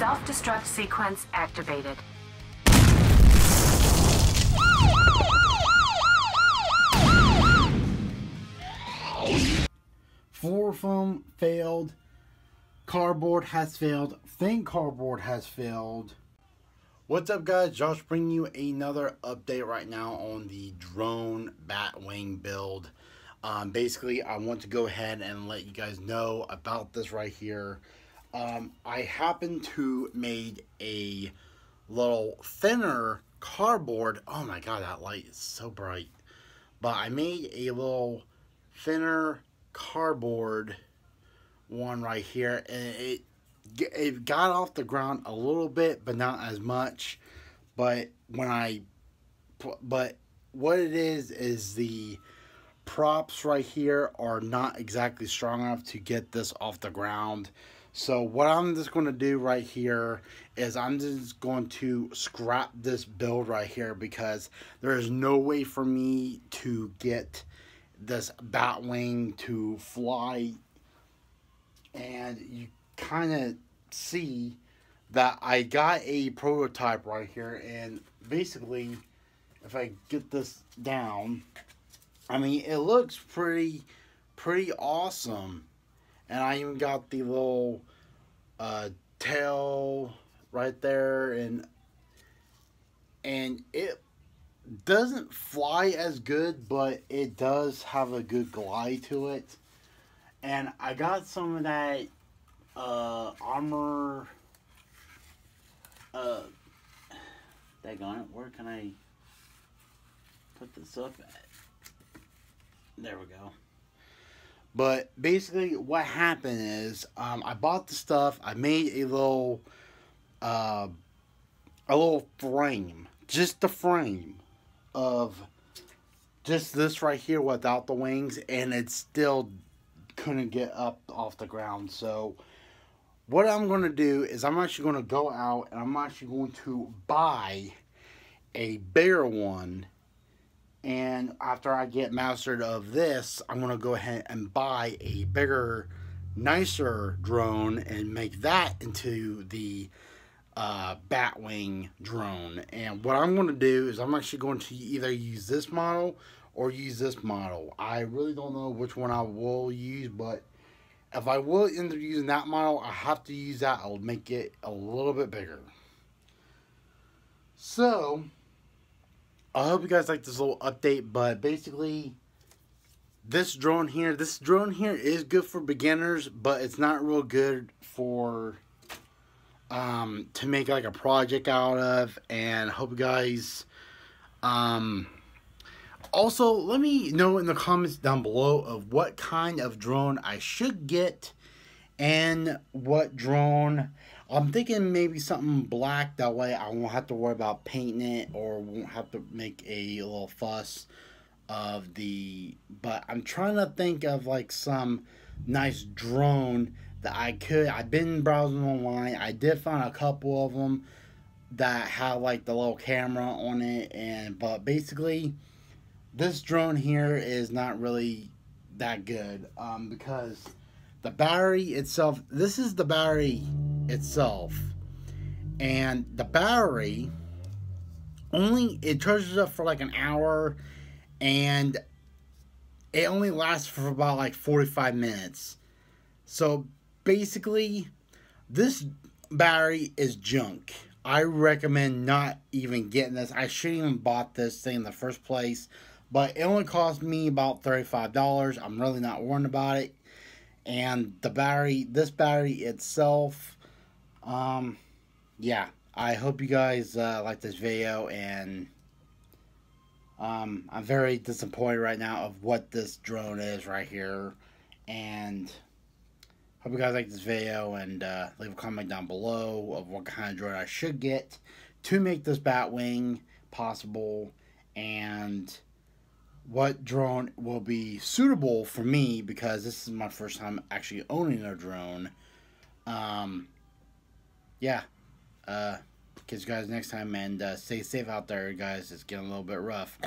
Self-destruct sequence activated. Four foam failed. Cardboard has failed. Think cardboard has failed. What's up guys? Josh bringing you another update right now on the drone Batwing build. Um, basically, I want to go ahead and let you guys know about this right here. Um, I happen to made a little thinner cardboard. Oh my god, that light is so bright. But I made a little thinner cardboard one right here and it it got off the ground a little bit but not as much but when I but what it is is the props right here are not exactly strong enough to get this off the ground so what I'm just going to do right here is I'm just going to scrap this build right here because there is no way for me to get this Batwing to fly. And you kind of see that I got a prototype right here and basically if I get this down I mean it looks pretty pretty awesome and I even got the little uh, tail right there and and it doesn't fly as good, but it does have a good glide to it. And I got some of that uh, armor. Uh, daggone it, where can I put this up at? There we go. But basically, what happened is um, I bought the stuff. I made a little, uh, a little frame, just the frame of just this right here without the wings and it still couldn't get up off the ground so what I'm going to do is I'm actually going to go out and I'm actually going to buy a bigger one and after I get mastered of this I'm going to go ahead and buy a bigger nicer drone and make that into the uh, Batwing drone. And what I'm going to do is I'm actually going to either use this model or use this model. I really don't know which one I will use, but if I will end up using that model, I have to use that. I'll make it a little bit bigger. So, I hope you guys like this little update, but basically, this drone here, this drone here is good for beginners, but it's not real good for um, to make like a project out of and hope you guys um, also let me know in the comments down below of what kind of drone I should get and what drone I'm thinking maybe something black that way I won't have to worry about painting it or won't have to make a little fuss of the but I'm trying to think of like some nice drone that I could. I've been browsing online. I did find a couple of them that have like the little camera on it, and but basically, this drone here is not really that good um, because the battery itself. This is the battery itself, and the battery only it charges up for like an hour, and it only lasts for about like 45 minutes. So basically, this battery is junk. I recommend not even getting this. I shouldn't even bought this thing in the first place. But it only cost me about $35. I'm really not worried about it. And the battery, this battery itself, um, yeah. I hope you guys uh, like this video and um, I'm very disappointed right now of what this drone is right here. And Hope you guys like this video and uh, leave a comment down below of what kind of drone I should get to make this Batwing possible and what drone will be suitable for me because this is my first time actually owning a drone. Um, yeah. Uh, catch you guys next time and uh, stay safe out there, guys. It's getting a little bit rough.